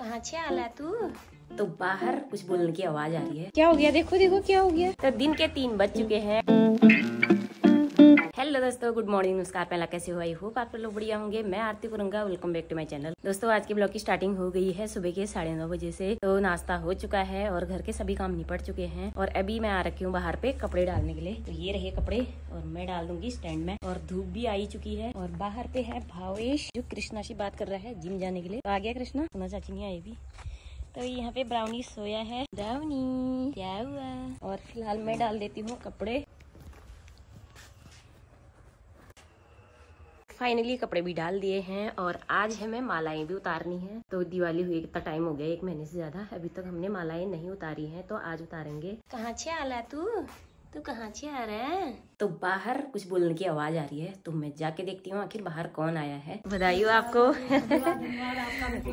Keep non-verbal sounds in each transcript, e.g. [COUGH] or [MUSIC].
कहाँ से आला तू? तो बाहर कुछ बोलने की आवाज़ आ रही है। क्या हो गया? देखो देखो क्या हो गया? तो दिन के तीन बज चुके हैं। हेलो दोस्तों, गुड मॉर्निंग। नमस्कार पहला कैसे हो? आई होप आप लोग बढ़िया होंगे। मैं Aarti Kuranga welcome back to my channel दोस्तों, आज के ब्लॉग की स्टार्टिंग हो गई है सुबह के साढ़े नौ बजे से। तो नाश्ता हो चुका है और घर के सभी काम निपट चुके हैं। और अभी मैं आ रखी हूँ बाहर पे कपड़े डालने के लिए। तो ये रहे कपड़े और मैं डाल दूँगी स्टैंड में। और धूप भी आई चुकी है और बाहर पे है भावेश, जो कृष्णा से बात कर रहा है जिम जाने के लिए। तो आ गया कृष्णा, सुना चाची नहीं आई भी। तो यहाँ पे ब्राउनी सोया है। ब्राउनी क्या हुआ? और फ़िलहाल मैं डाल देती हूँ कपड़े। फाइनली कपड़े भी डाल दिए हैं और आज हमें मालाएँ भी उतारनी है। तो दिवाली हुई इतना टाइम हो गया एक महीने से ज़्यादा। अभी तक हमने मालाएँ नहीं उतारी हैं तो आज उतारेंगे। कहाँ से आला तू? तू कहाँ से आ रहा है? तो बाहर कुछ बोलने की आवाज़ आ रही है तो मैं जाके देखती हूँ आखिर बाहर कौन आया है। बधाई हो आपको।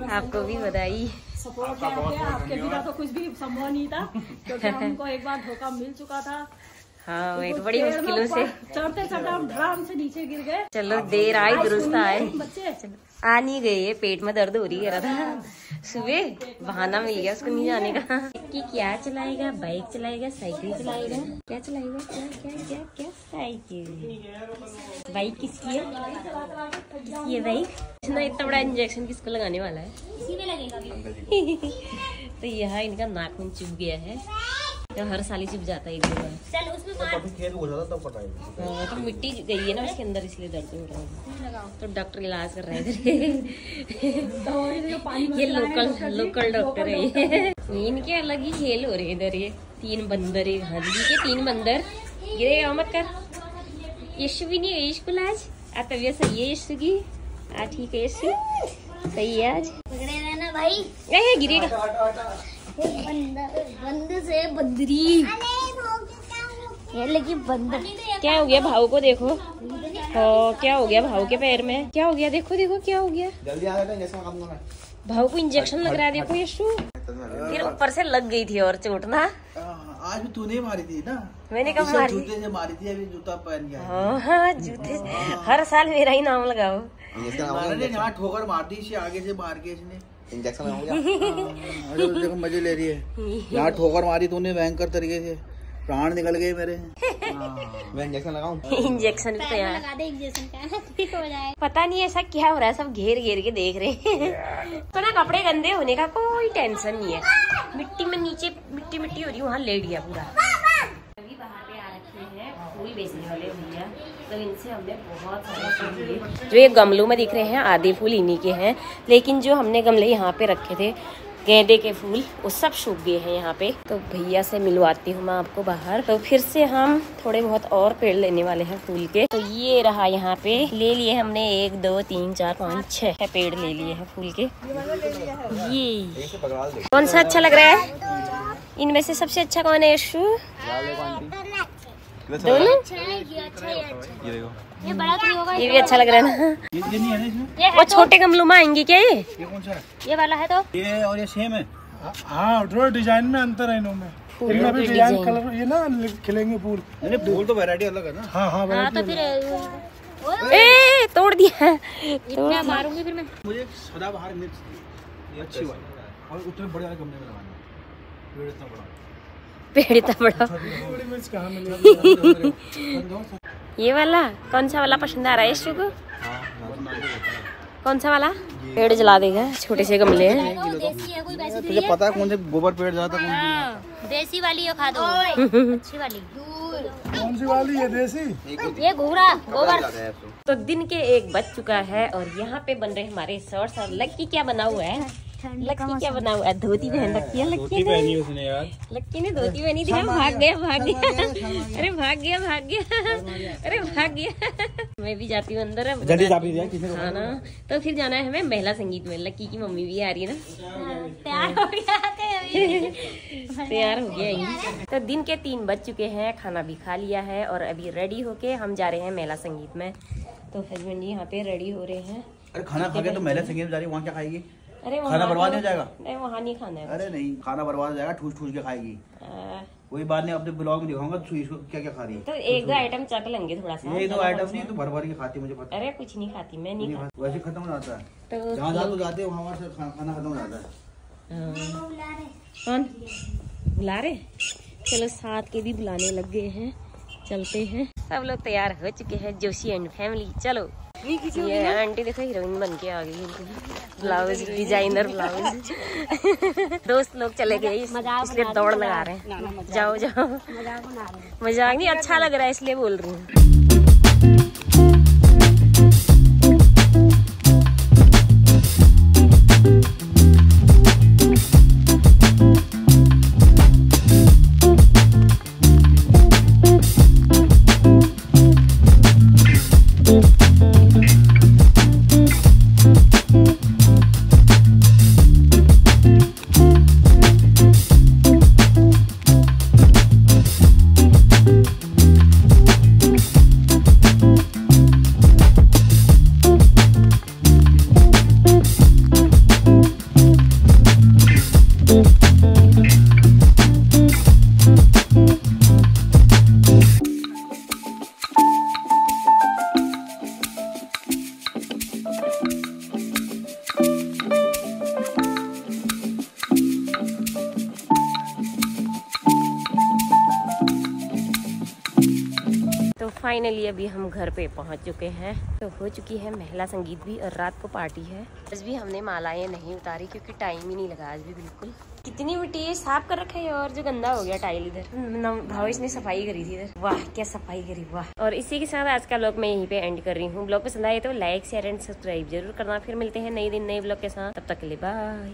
आपको भी बधाई। सपोर्ट आपके बिना तो कुछ भी संभव नहीं था क्योंकि हमको एक बार धोखा मिल चुका था। हाँ मैं तो बड़ी मुश्किलों से। चढ़ते चढ़ते हम धड़ाम से नीचे गिर गए। चलो देर आई दुरुस्त आए। बच्चे आ नहीं गए है पेट में दर्द हो रही है था सुबह बहाना मिल गया उसको नहीं जाने का। कि क्या चलाएगा बाइक चलाएगा साइकिल चलाएगा? क्या चलाएगा? क्या क्या क्या क्या साइकिल? बाइक किसकी है? किसकी है बाइक? इतना इतना बड़ा इंजेक्शन किसको लगाने वाला है? [LAUGHS] तो यहाँ इनका नाखून चुभ गया है। तो हर साल ही चुभ जाता है एक दो बार। चल उसमें मार। हाँ, तो मिट्टी गई है ना उसके अंदर इसलिए दर्द हो रहा है। तो डॉक्टर इलाज कर रहे में ये लोकल लोकल डॉक्टर है ये। इनके अलग ही खेल हो रहे हैं इधर ये। तीन बंदर है हाँ जी के तीन बंदर। गिरे मत कर। यशु भी नहीं है स्कूल आज आ तबीयत सही है यशु की? आ ठीक है यशु। सही है आज। पकड़े रहना भाई। गिरेगा। से बंदरी ये लगी बंदर क्या हो गया भाव को देखो? हाँ क्या हो गया भाव के पैर में? क्या हो गया? देखो देखो क्या हो गया? जल्दी आ गए जैसे काम करना भाव को इंजेक्शन लग रहा है देखो यशु। फिर ऊपर से लग गई थी और चोट ना? आज भी तूने मारी थी ना? मैंने कब मारी? जूते से मारी थी अभी जूता पहन गया हाँ हाँ जूते हर साल मेरा ही नाम लगाओ। ठोकर मार दी आगे से मार के इसने। इंजेक्शन [LAUGHS] अरे देखो मज़े ले रही है। यहाँ ठोकर मारी तूने भयंकर तरीके से। प्राण निकल गए मेरे। मैं इंजेक्शन लगाऊँ? इंजेक्शन तैयार लगा दे इंजेक्शन का ठीक हो जाए। पता नहीं ऐसा क्या हो रहा है सब घेर घेर के देख रहे हैं। तो ना कपड़े गंदे होने का कोई टेंशन नहीं है। मिट्टी में नीचे मिट्टी मिट्टी हो रही है वहाँ लेट गया पूरा। अभी बाहर पे आ रखे हैं फूल बेचने वाले भैया। तो इनसे हमने बहुत सारे जो ये गमलों में दिख रहे हैं आधे फूल इन्हीं के हैं लेकिन जो हमने गमले यहाँ पे रखे थे गेंदे के फूल वो सब सूख गए हैं यहाँ पे। तो भैया से मिलवाती हूँ मैं आपको बाहर। तो फिर से हम थोड़े बहुत और पेड़ लेने वाले हैं फूल के। तो ये रहा यहाँ पे। ले लिए हमने एक दो तीन चार पाँच छह पेड़ ले लिए हैं फूल के। ये। कौन सा अच्छा लग रहा है? इनमें से सबसे अच्छा कौन है यशु? दोनों? ये बड़ा कोई होगा ये भी अच्छा लग रहा है ना। [LAUGHS] ये ये नहीं है ना इसमें? वो छोटे गमलों में आएँगे क्या ये? ये कौन सा है? ये वाला है तो। ये और ये सेम है। हाँ थोड़ा डिज़ाइन में अंतर है इनमें फूल इनमें भी डिज़ाइन डिज़ाइन। कलर ये ना खिलेंगे फूल। नहीं फूल तो वैरायटी अलग है ना। हाँ हाँ हाँ तो फिर ए तोड़ दिया। इतना मारूँगी फिर मैं? मुझे सदाबहार मिर्च अच्छी वाली। और उतने बड़े वाले गमले में लगाना। पेड़ इतना बड़ा। पेड़ इतना बड़ा। बड़ी कहाँ मिलेगी ये वाला? कौन सा वाला पसंद आ रहा है यशु को कौन सा वाला? पेड़ जला देगा छोटे से गमले हैं। है तुझे पता है कौन से गोबर पेड़ ज़्यादा कौन हाँ? देसी वाली ये खा दो। अच्छी वाली। कौन सी वाली है देसी? ये घूरा गोबर। तो दिन के एक बज चुका है और यहाँ पे बन रहे हमारे शॉर्ट्स और लक्की क्या बना हुआ है? लक्की क्या बना हुआ है धोती पहन रखी है लक्की ने। उसने यार। लक्की ने धोती पहनी थी। [LAUGHS] भाग गया भाग गया। [LAUGHS] अरे भाग गया भाग गया। [LAUGHS] अरे भाग गया। मैं भी जाती हूँ अंदर हाँ ना। तो फिर जाना है हमें महिला संगीत में। लक्की की मम्मी भी आ रही है ना। तैयार हो गया तैयार हो गया ये तो दिन के तीन बज चुके हैं खाना भी खा लिया है और अभी रेडी होके हम जा रहे हैं महिला संगीत में। तो हस्बैंड जी यहाँ पे रेडी हो रहे हैं। अरे खाना खा के तो महिला संगीत जा रही है वहाँ क्या खाएगी? अरे खाना वहाँ बर्बाद तो- हो जाएगा? नहीं वहाँ नहीं खाना है अरे नहीं खाना बर्बाद हो जाएगा ठूस ठूस के खाएगी। कोई बात नहीं अपने ब्लॉग में दिखाऊँगा तू इसको क्या क्या खा रही है। तो एक दो आइटम चख लेंगे थोड़ा सा ये दो आइटम नहीं तू भर भर के खाती मुझे पता अरे कुछ नहीं खाती मैं नहीं खाती। वैसे खत्म हो जाता है। तो जहाँ जहाँ तू जाते हैं वहाँ वहाँ से खाना खत्म हो जाता है। कौन? बुला रहे? चलो साथ के भी बुलाने लग गए हैं चलते हैं। सब लोग तैयार हो चुके हैं जोशी एंड फैमिली चलो। ये आंटी देखो हीरोइन बन के आ गई ब्लाउज डिज़ाइनर ब्लाउज दोस्त लोग चले गए इसलिए दौड़ लगा रहे हैं। जाओ जाओ। मज़ाक नहीं अच्छा लग रहा है इसलिए बोल रही हूँ। फाइनली अभी हम घर पे पहुँच चुके हैं। तो हो चुकी है महिला संगीत भी और रात को पार्टी है। आज भी हमने मालाएँ नहीं उतारी क्योंकि टाइम ही नहीं लगा आज भी बिल्कुल। कितनी मिट्टी साफ़ कर रखा है और जो गंदा हो गया टाइल इधर? न- भावेश ने सफ़ाई करी थी इधर। वाह, क्या सफ़ाई करी, वाह। और इसी के साथ आज का ब्लॉग मैं यहीं पे एंड कर रही हूँ। ब्लॉग पसंद आए तो लाइक शेयर एंड सब्सक्राइब ज़रूर करना। फिर मिलते हैं नई दिन नए ब्लॉग के साथ। तब तक के लिए बाय